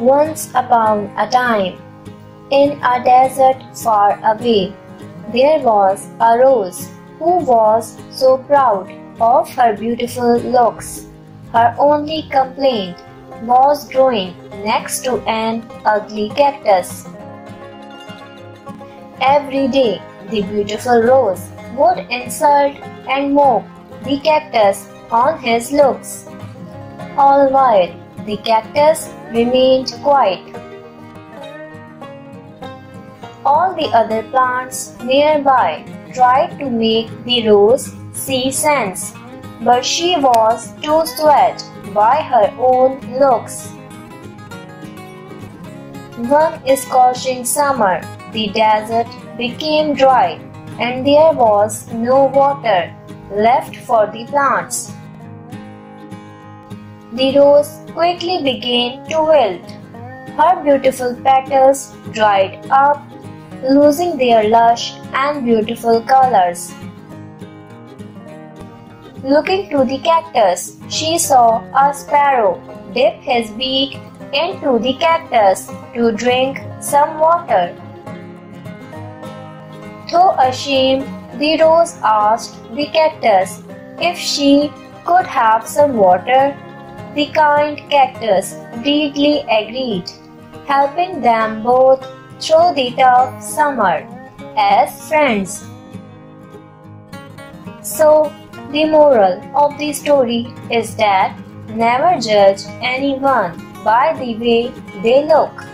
Once upon a time, in a desert far away, there was a rose who was so proud of her beautiful looks. Her only complaint was growing next to an ugly cactus. Every day, the beautiful rose would insult and mock the cactus on his looks. All while the cactus remained quiet. All the other plants nearby tried to make the rose see sense, but she was too sweat by her own looks. One scorching summer, the desert became dry and there was no water left for the plants. The rose quickly began to wilt. Her beautiful petals dried up, losing their lush and beautiful colors. Looking to the cactus, she saw a sparrow dip his beak into the cactus to drink some water. Though ashamed, the rose asked the cactus if she could have some water. The kind cactus greedily agreed, helping them both through the tough summer as friends. So, the moral of the story is that never judge anyone by the way they look.